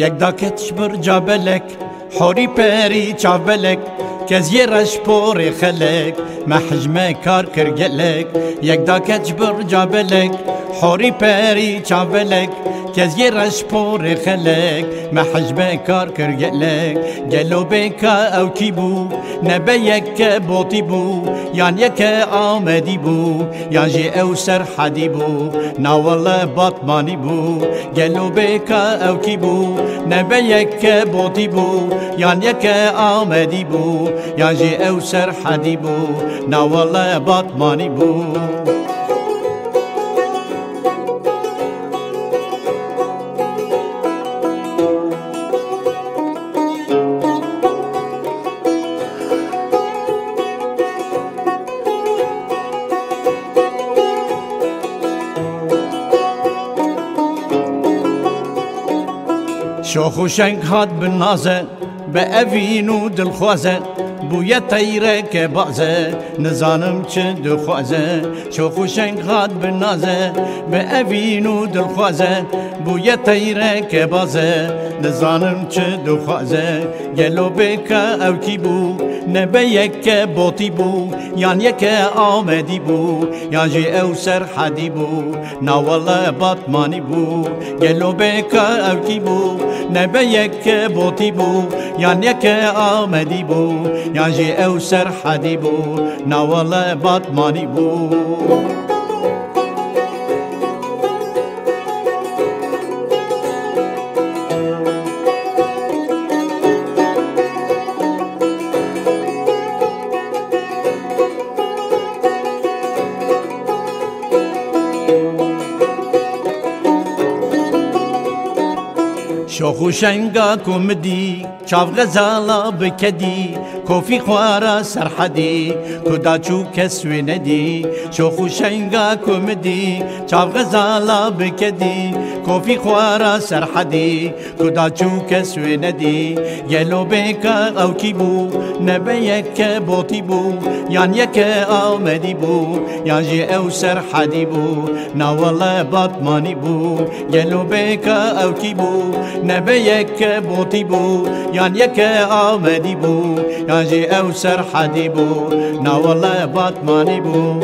Եկ դա կետ շբրջաբելեք, հորի պերի չաբելեք, کز یه رش پور خلک محجمه کار کرگلک یک داکتش بر جابلک حوری پری چاولک کز یه رش پور خلک محجمه کار کرگلک گلو بکا او کی بو نبه یک بوتی بو یان یک آمدی بو یان جی او سر حدی بو ناول باتمانی بو گلو بکا او کی بو نبه یک بوتی بو یان یک آمدی بو یان جی او سر حدی بو ناول باتمانی بو شوخو و هاد هات بنازە بە ئەڤین بویه تیره که بازه نزانم چه دخوازه شوخ و شنگ هات بالنازه به اوین و دلخوازه بویه تیره که بازه نزانم چه دخوازه گلو بکا او کی بو نبه یک بوتی بو. یان یک آمدی بو یان جی او سر حدی بو ناوال باتمانی گلو او کی بو. نبه یک بوتی بو یان یک آمدی بو. گنج أو سر حدی بود نه والله بات شنگا کمدی چاو غزالا بکدی کوفی خوارا سرحدی کدا چو کسوی ندی شوخ و شنگا کمدی چاو غزالا بکدی کوفی خوارا سرحدی کدا چو کسوی ندی گلو بکا او کی بو نبه یک بوتی بو یان یک آمدی بو یان جی او سرحدی بو ناوال باتمانی بو گلو بکا او کی بو نبه یک بوتی بو یان یک آمدی بو یان جی أو سر حدی بو ناوال باتمانی بو